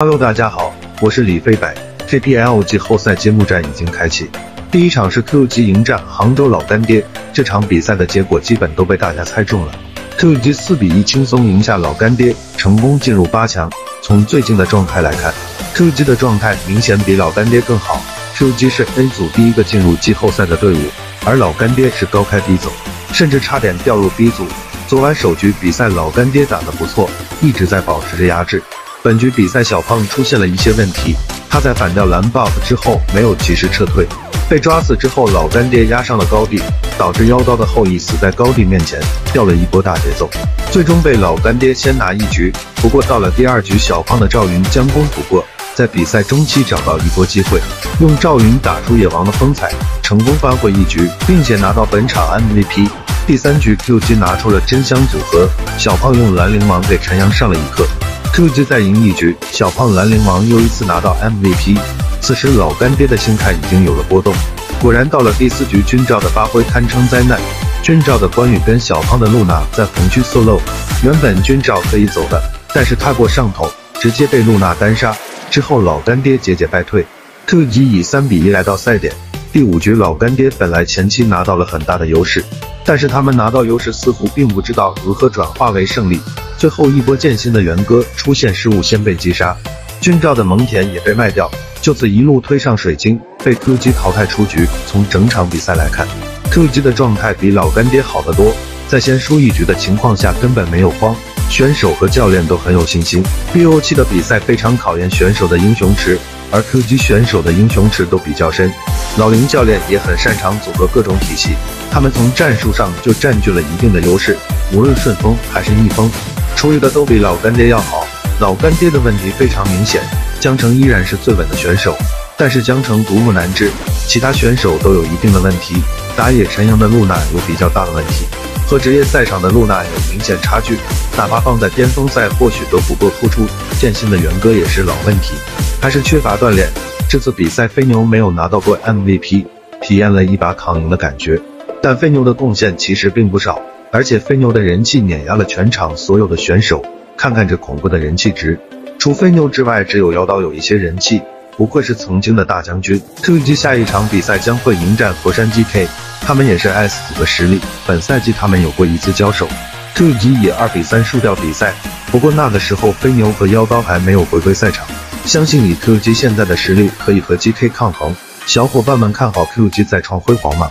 Hello，大家好，我是李飞白。KPL 季后赛揭幕战已经开启，第一场是 QG 迎战杭州老干爹。这场比赛的结果基本都被大家猜中了，QG 四比一轻松赢下老干爹，成功进入八强。从最近的状态来看，QG 的状态明显比老干爹更好。QG 是 A 组第一个进入季后赛的队伍，而老干爹是高开低走，甚至差点掉入 B 组。昨晚首局比赛，老干爹打得不错，一直在保持着压制。本局比赛，小胖出现了一些问题。他在反掉蓝 buff 之后没有及时撤退，被抓死之后，老干爹压上了高地，导致妖刀的后羿死在高地面前，掉了一波大节奏，最终被老干爹先拿一局。不过到了第二局，小胖的赵云将功补过，在比赛中期找到一波机会，用赵云打出野王的风采，成功扳回一局，并且拿到本场 MVP。第三局 QG 拿出了真香组合，小胖用兰陵王给陈阳上了一课。QG 再赢一局，小胖兰陵王又一次拿到 MVP。此时老干爹的心态已经有了波动。果然到了第四局，军照的发挥堪称灾难。军照的关羽跟小胖的露娜在红区 solo，原本军照可以走的，但是太过上头，直接被露娜单杀。之后老干爹节节败退，QG 以三比一来到赛点。第五局老干爹本来前期拿到了很大的优势，但是他们拿到优势似乎并不知道如何转化为胜利。最后一波剑心的元歌出现失误，先被击杀。军照的蒙恬也被卖掉，就此一路推上水晶，被 QG 淘汰出局。从整场比赛来看，QG 的状态比老干爹好得多，在先输一局的情况下根本没有慌，选手和教练都很有信心。BO7 的比赛非常考验选手的英雄池，而 QG 选手的英雄池都比较深。老林教练也很擅长组合各种体系，他们从战术上就占据了一定的优势，无论顺风还是逆风。处理的都比老干爹要好，老干爹的问题非常明显，江城依然是最稳的选手，但是江城独木难支，其他选手都有一定的问题。打野陈阳的露娜有比较大的问题，和职业赛场的露娜有明显差距，哪怕放在巅峰赛或许都不够突出。剑心的元歌也是老问题，还是缺乏锻炼。这次比赛飞牛没有拿到过 MVP，体验了一把躺赢的感觉，但飞牛的贡献其实并不少。而且飞牛的人气碾压了全场所有的选手，看看这恐怖的人气值，除飞牛之外，只有妖刀有一些人气，不愧是曾经的大将军。QG 下一场比赛将会迎战佛山 GK，他们也是 S 组的实力，本赛季他们有过一次交手，QG 以二比三输掉比赛。不过那个时候飞牛和妖刀还没有回归赛场，相信以 QG 现在的实力可以和 GK 抗衡。小伙伴们看好 QG 再创辉煌吗？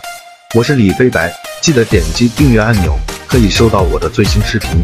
我是李飞白。记得点击订阅按钮，可以收到我的最新视频。